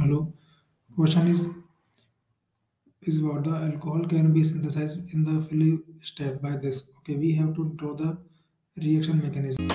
Hello. Question is is what the alcohol can be synthesized in the Philly step by this. Okay, we have to draw the reaction mechanism.